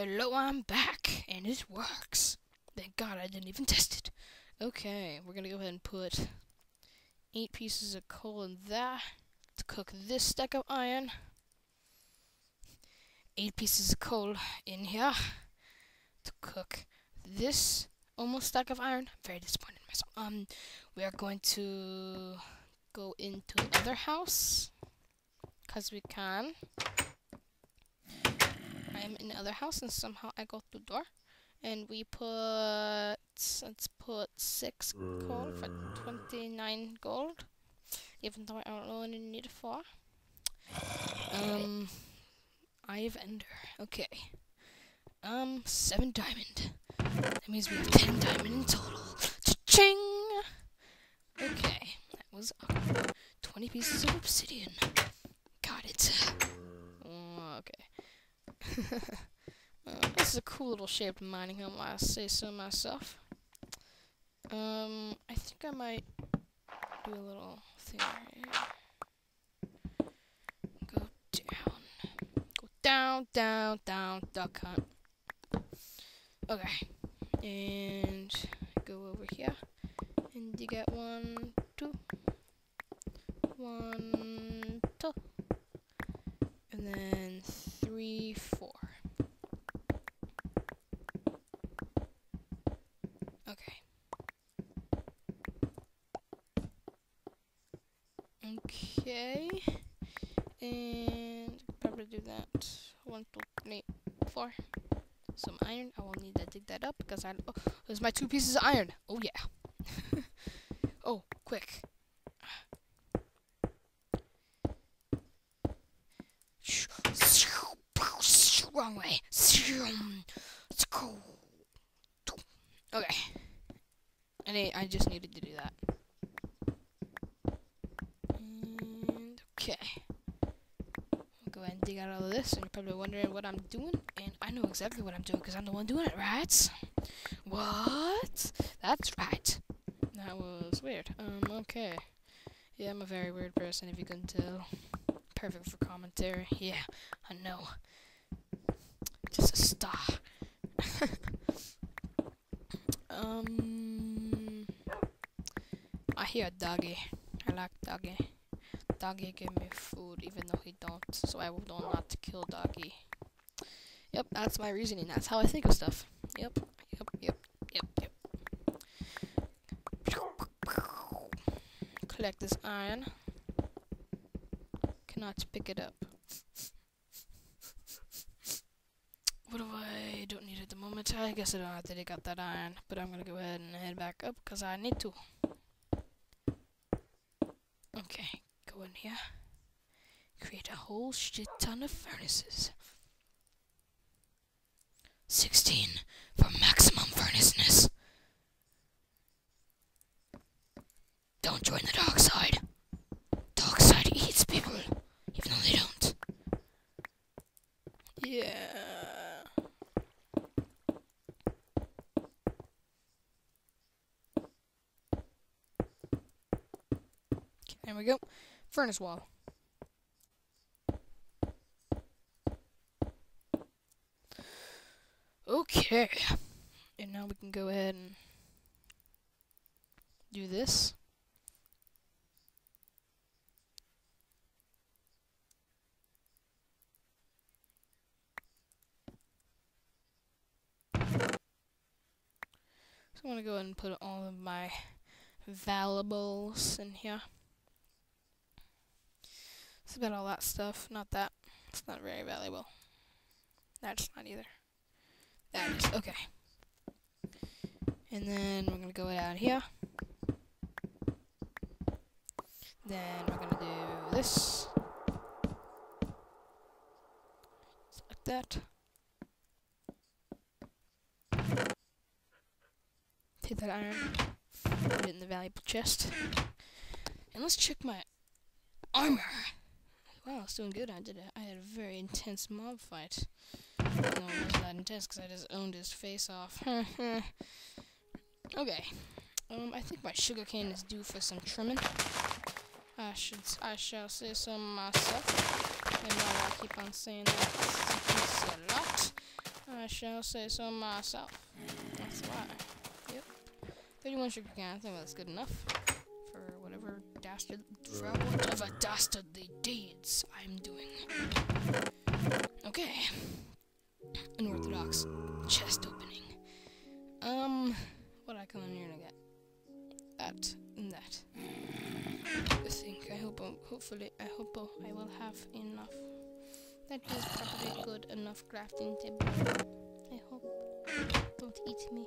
Hello, I'm back, and it works. Thank God I didn't even test it. Okay, we're gonna go ahead and put eight pieces of coal in that to cook this stack of iron. Eight pieces of coal in here to cook this almost stack of iron. I'm very disappointed in myself. Um, we are going to go into the other house because we can. I am in the other house and somehow I got the door. And we put, let's put 6 gold for 29 gold. Even though I don't only need 4. Um, Eye of Ender. Okay. Um, 7 diamond. That means we have 10 diamond in total. Cha-ching! Okay, that was awkward. 20 pieces of obsidian. Got it. Oh, okay. uh, this is a cool little shaped mining helm, I say so myself. Um, I think I might do a little thing right Go down. Go down, down, down, duck hunt. Okay. And go over here. And you get one, two. One, two. And then three, four. Okay. Okay. And probably do that. One, two, three, four some iron. I will need to dig that up because I. Oh, there's my two pieces of iron. Oh yeah. oh, quick. Wrong way. Okay. I need, I just needed to do that. And okay. I'll go ahead and dig out all of this, and you're probably wondering what I'm doing. And I know exactly what I'm doing because I'm the one doing it, right? What? That's right. That was weird. Um, okay. Yeah, I'm a very weird person, if you couldn't tell. Perfect for commentary. Yeah, I know. Just a star. um, I hear a doggy. I like doggy. Doggy give me food, even though he don't, so I will not kill doggy. Yep, that's my reasoning. That's how I think of stuff. Yep, yep, yep, yep, yep. Collect this iron. Cannot pick it up. What do I don't need at the moment? I guess I don't have to dig out that iron, but I'm gonna go ahead and head back up because I need to. In here. Create a whole shit ton of furnaces. 16 for maximum furnaceness. Don't join the dark side. Dark side eats people, even though they don't. Yeah. Okay, there we go. Furnace wall. Okay. And now we can go ahead and do this. So I'm going to go ahead and put all of my valuables in here. It's about all that stuff. Not that. It's not very valuable. That's not either. That is, okay. And then we're going to go down here. Then we're going to do this. Just like that. Take that iron, put it in the valuable chest. And let's check my armor. Wow, was doing good. I did. A, I had a very intense mob fight. No, it wasn't that intense because I just owned his face off. okay. Um, I think my sugarcane is due for some trimming. I should, I shall say so myself. And while I keep on saying that a lot, I shall say so myself. That's why. Yep. 31 sugar cane. I think that's good enough dastard for whatever dastardly deeds I'm doing. Okay. Unorthodox chest opening. Um, what I come in here to get? That and that. I think. I hope. I'll, hopefully, I hope I'll, I will have enough. That is probably good enough crafting table. I hope. Don't eat me.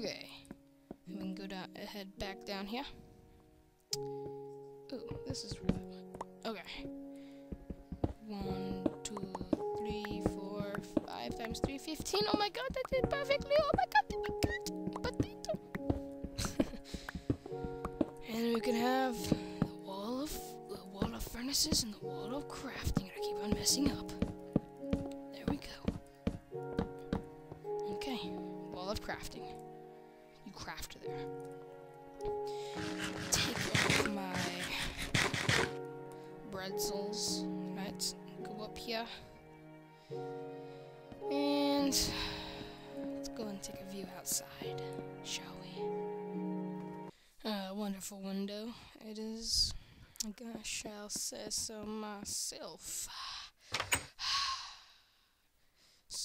Okay. We can go down, uh, head back down here. Ooh, this is really Okay. One, two, three, four, five times three, fifteen. Oh my god, that did perfectly. Oh my god, oh my god. Potato. and we can have the wall of the wall of furnaces and the wall of crafting. I keep on messing up. There we go. Okay, wall of crafting. Take off my bretzels. Right, go up here. And let's go and take a view outside, shall we? A wonderful window it is. I shall say so myself.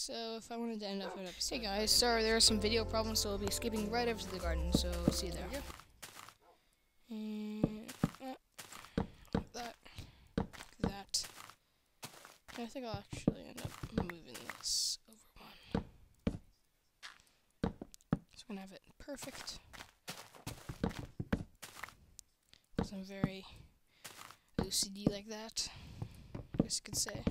So if I wanted to end up an episode, hey guys, sorry there are some video problems, so we'll be skipping right over to the garden. So see you there. And uh, that, that. I think I'll actually end up moving this over one. So we're gonna have it perfect. Because I'm very OCD like that. I guess you could say.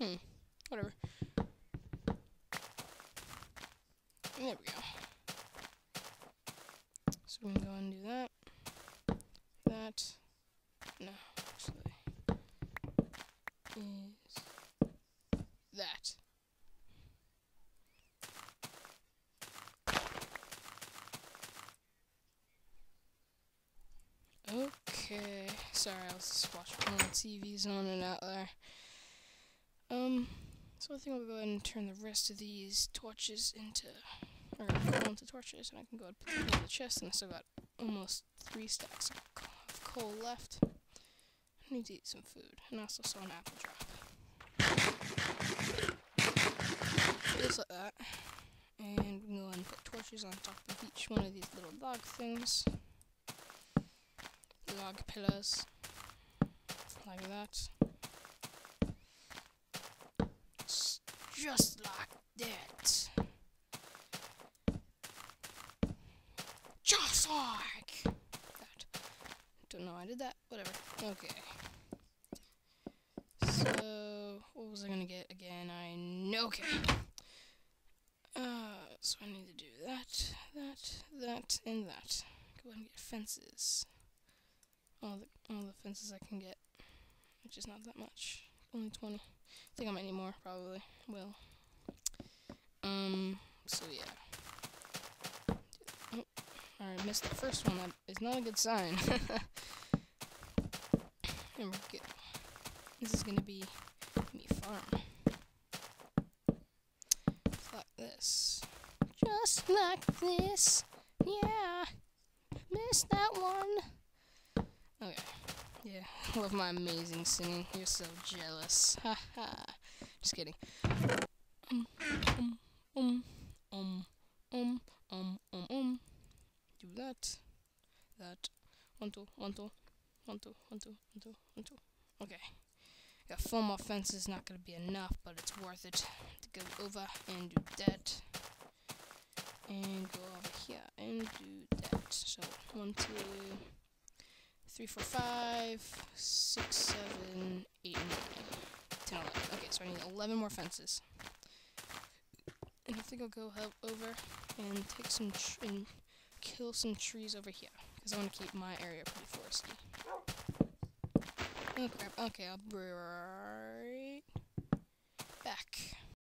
Hmm. Whatever. There we go. So we can go and do that. That. No, actually. Is that. Okay. Sorry, I was just watching one the TVs on and out there. So I think I'll go ahead and turn the rest of these torches into, or coal into torches, and I can go ahead and put them in the chest, and I still got almost three stacks of coal left. I need to eat some food, and I also saw an apple drop. Just like that. And we can go ahead and put torches on top of each one of these little log things. Log pillars. Like that. Just like that. Just like that. Don't know I did that. Whatever. Okay. So, what was I gonna get again? I know. Okay. Uh, so I need to do that, that, that, and that. Go ahead and get fences. All the all the fences I can get, which is not that much. Only twenty. I think I might need more. Probably will. Um. So yeah. Oh, I missed the first one. That is not a good sign. we're good. This is gonna be me farm. Just like this. Just like this. Yeah. Missed that one. Okay. Yeah. Love my amazing singing. You're so jealous. Ha ha. Just kidding. Um, um, um, um, um, um, um, um. Do that. That. One, two, one, two, one, two, one, two, one, two, one, two. Okay. Got four more fences, not gonna be enough, but it's worth it to go over and do that. And go over here and do that. So, one, two, three, four, five, six, seven, eight, nine, ten, eleven. Okay, so I need 11 more fences. And I think I'll go over and take some and kill some trees over here because I want to keep my area pretty foresty. Oh crap! Okay, I'll be right back.